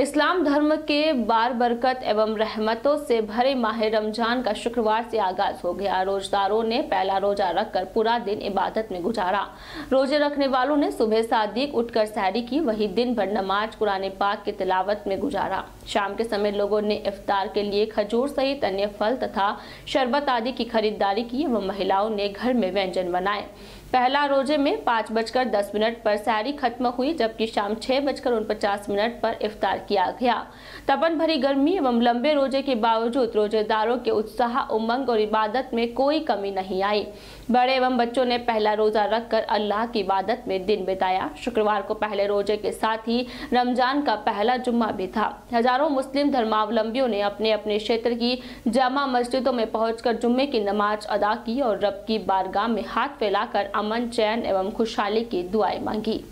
इस्लाम धर्म के बार बरकत एवं रहमतों से भरे माह रमज़ान का शुक्रवार से आगाज़ हो गया। रोजदारों ने पहला रोजा रखकर पूरा दिन इबादत में गुजारा। रोज़े रखने वालों ने सुबह सादिक उठकर सहरी की, वही दिन भर नमाज़, कुरान पाक की तिलावत में गुजारा। शाम के समय लोगों ने इफ्तार के लिए खजूर सहित अन्य फल तथा शरबत आदि की खरीदारी की एवं महिलाओं ने घर में व्यंजन बनाए। पहला रोज़े में पाँच बजकर दस मिनट पर सैरी खत्म हुई, जबकि शाम छह बजकर उनपचास मिनट पर इफ्तार किया गया। तपन भरी गर्मी एवं लंबे रोज़े के बावजूद रोजेदारों के उत्साह, उमंग और इबादत में कोई कमी नहीं आई। बड़े एवं बच्चों ने पहला रोजा रखकर अल्लाह की इबादत में दिन बिताया। शुक्रवार को पहले रोज़े के साथ ही रमज़ान का पहला जुम्मा भी था। हज़ारों मुस्लिम धर्मावलंबियों ने अपने अपने क्षेत्र की जामा मस्जिदों में पहुंचकर जुम्मे की नमाज़ अदा की और रब की बारगाह में हाथ फैलाकर अमन चैन एवं खुशहाली की दुआएँ मांगी।